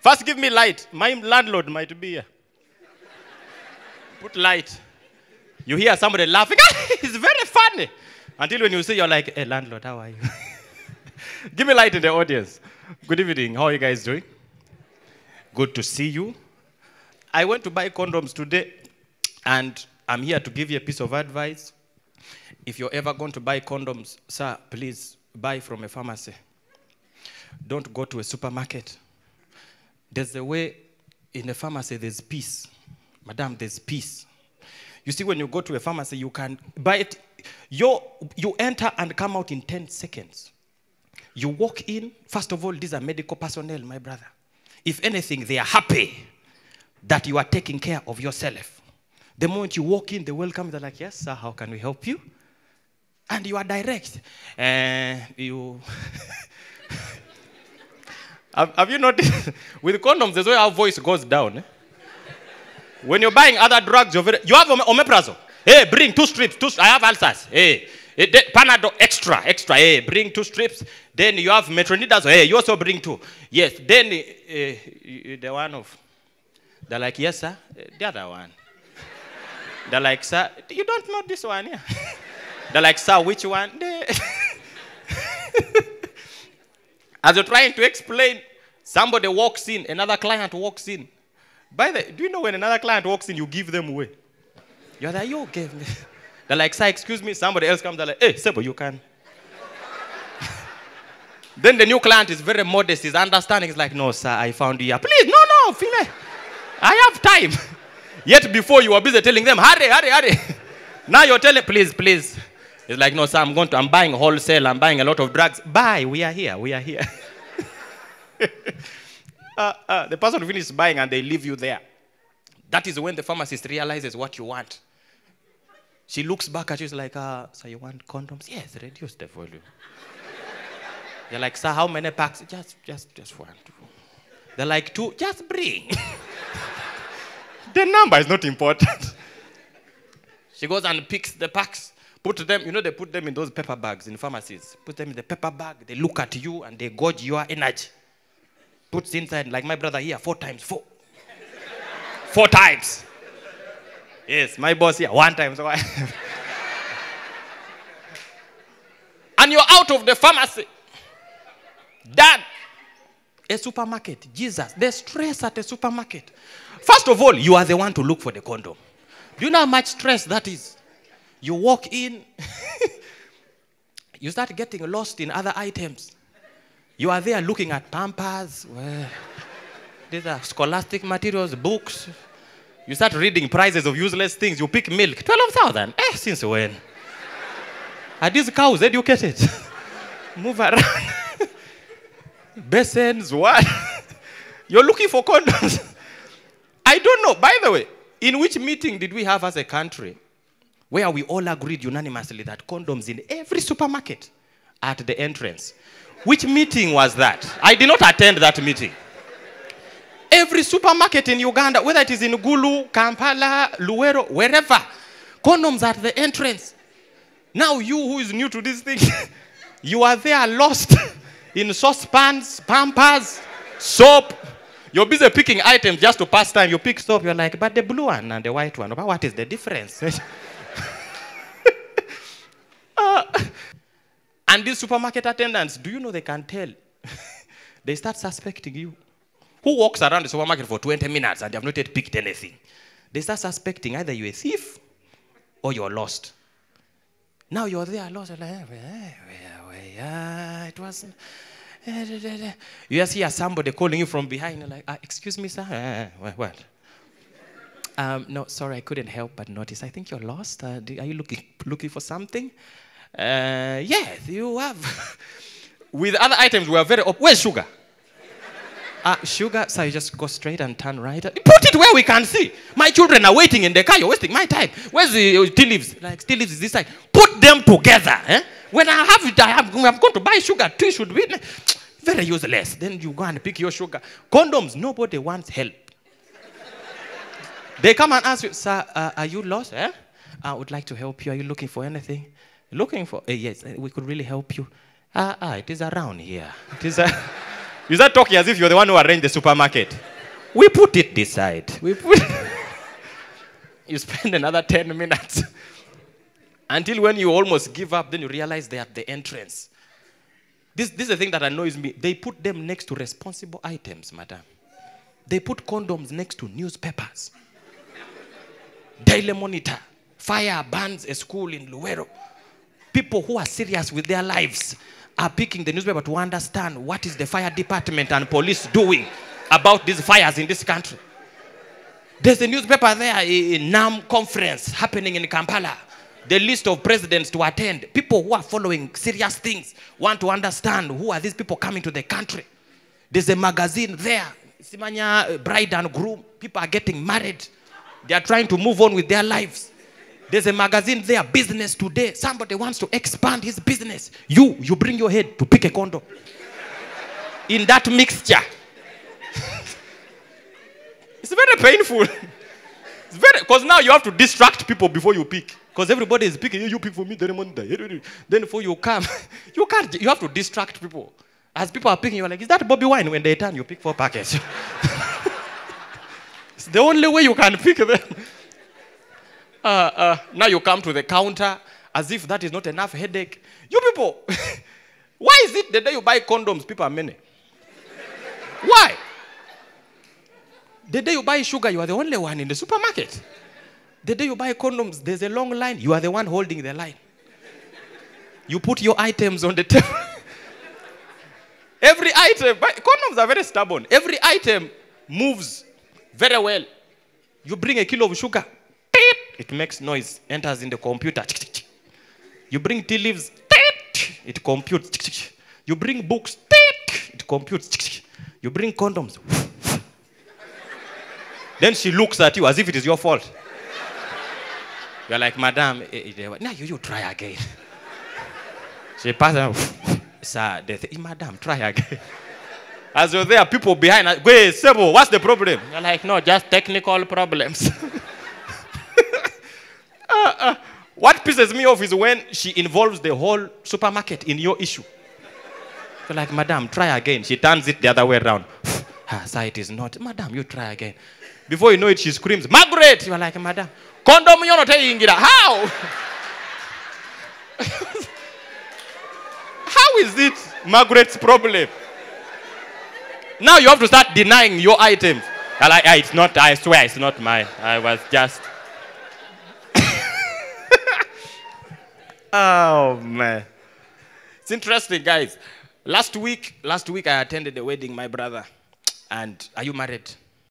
First, give me light. My landlord might be here. Put light. You hear somebody laughing. it's very funny. Until when you see, you're like, hey, landlord, how are you? give me light in the audience. Good evening. How are you guys doing? Good to see you. I went to buy condoms today, and I'm here to give you a piece of advice. If you're ever going to buy condoms, sir, please buy from a pharmacy. Don't go to a supermarket. There's a way in a pharmacy, there's peace. Madam, there's peace. You see, when you go to a pharmacy, you can buy it. you you enter and come out in 10 seconds. You walk in, first of all, these are medical personnel, my brother. If anything, they are happy that you are taking care of yourself. The moment you walk in, they welcome, they're like, Yes, sir, how can we help you? And you are direct. Uh, you. have, have you noticed? With condoms, there's where our voice goes down. eh? When you're buying other drugs, you're very, you have ome- omeprazole. Hey, bring two strips. Two, I have ulcers. Hey, eh, Panadol extra, extra. Hey, bring two strips. Then you have metronidazole. Hey, you also bring two. Yes. Then uh, the one of, they're like, yes, sir. The other one. They're like, sir, you don't know this one, yeah? They're like, sir, which one? As you're trying to explain, somebody walks in, another client walks in. By the do you know when another client walks in, you give them away? You're like, you gave me. They're like, sir, excuse me. Somebody else comes, they're like, hey, Sebo, you can. then the new client is very modest, he's understanding. He's like, no, sir, I found you here. Please, no, no, Phile. I have time. Yet before you were busy telling them, hurry, hurry, hurry. now you're telling, please, please. It's like, no, sir, I'm going to, I'm buying wholesale, I'm buying a lot of drugs. Buy, we are here, we are here. uh, uh, the person finishes buying and they leave you there. That is when the pharmacist realizes what you want. She looks back at you, she's like, uh, so you want condoms? Yes, reduce the volume. You're like, sir, how many packs? Just, just, just one. two." They're like, two, just bring. the number is not important. she goes and picks the packs, put them, you know, they put them in those paper bags in pharmacies. Put them in the paper bag, they look at you and they gauge your energy. Puts inside, like my brother here, four times, four. four times. Yes, my boss here, one time. So and you're out of the pharmacy. Done. A supermarket. Jesus. The stress at a supermarket. First of all, you are the one to look for the condom. Do you know how much stress that is? You walk in, you start getting lost in other items. You are there looking at pampers. Well, these are scholastic materials, books. You start reading prices of useless things. You pick milk. 12,000. Eh, since when? Are these cows educated? Move around. Basins, what? You're looking for condoms. I don't know. By the way, in which meeting did we have as a country where we all agreed unanimously that condoms in every supermarket at the entrance? Which meeting was that? I did not attend that meeting. Every supermarket in Uganda, whether it is in Gulu, Kampala, Luweero, wherever, condoms at the entrance. Now, you who is new to this thing, you are there lost in saucepans, pampers, soap. You're busy picking items just to pass time. You pick soap, you're like, but the blue one and the white one, but what is the difference? Uh, and these supermarket attendants, do you know they can tell? they start suspecting you. Who walks around the supermarket for 20 minutes and they have not yet picked anything? They start suspecting either you're a thief or you're lost. Now you're there lost. Ah, it wasn't. eh. You just hear somebody calling you from behind. Like, ah, excuse me, sir. What? what? Um, no, sorry, I couldn't help but notice. I think you're lost. Uh, are you looking looking for something? Uh, yes, you have. With other items, we are very. Op- Where's sugar? Uh, sugar, so you just go straight and turn right. Put it where we can see. My children are waiting in the car. You're wasting my time. Where's the uh, tea leaves? Like tea leaves is this side. Put them together. Eh? When I have it, I have, I'm going to buy sugar. Tea should be very useless. Then you go and pick your sugar. Condoms. Nobody wants help. They come and ask you, sir, uh, are you lost? Eh? I would like to help you. Are you looking for anything? Looking for? eh, yes, eh, we could really help you. Ah, ah, it is around here. It is. Uh, You start talking as if you're the one who arranged the supermarket. We put it this side. We put you spend another 10 minutes until when you almost give up, then you realize they're at the entrance. This, this is the thing that annoys me. They put them next to responsible items, madam. They put condoms next to newspapers. Daily Monitor. Fire burns a school in Luweero. People who are serious with their lives are picking the newspaper to understand what is the fire department and police doing about these fires in this country. There's a newspaper there, a NAM conference happening in Kampala. The list of presidents to attend. People who are following serious things want to understand who are these people coming to the country. There's a magazine there. Simanya, bride and groom. People are getting married. They are trying to move on with their lives. There's a magazine there, Business Today. Somebody wants to expand his business. You, you bring your head to pick a condo. In that mixture. it's very painful. It's very because now you have to distract people before you pick. Because everybody is picking, you pick for me, then Then before you come, you can't, you have to distract people. As people are picking, you're like, is that Bobi Wine? When they turn, you pick four packets. it's the only way you can pick them. Uh, uh, now you come to the counter as if that is not enough headache. You people, why is it the day you buy condoms, people are many? why? The day you buy sugar, you are the only one in the supermarket. The day you buy condoms, there's a long line. You are the one holding the line. You put your items on the table. Every item, condoms are very stubborn. Every item moves very well. You bring a kilo of sugar, it makes noise, enters in the computer. You bring tea leaves, it computes. You bring books, it computes. You bring condoms. then she looks at you as if it is your fault. You're like, Madam, eh, eh, now you, you try again. she passes, sir, the Madam, try again. As you're there, people behind, wait, Sebo, what's the problem? You're like, no, just technical problems. uh, uh, what pisses me off is when she involves the whole supermarket in your issue. You're like, Madam, try again. She turns it the other way around. Her side is not. Madam, you try again. Before you know it, she screams, Margaret! You're like, Madam, condom yono teyingira. How? How is it Margaret's problem? Now you have to start denying your items. Like, ah, it's not, I swear it's not mine. I was just. Oh, man. It's interesting, guys. Last week, last week I attended a wedding, my brother. And are you married?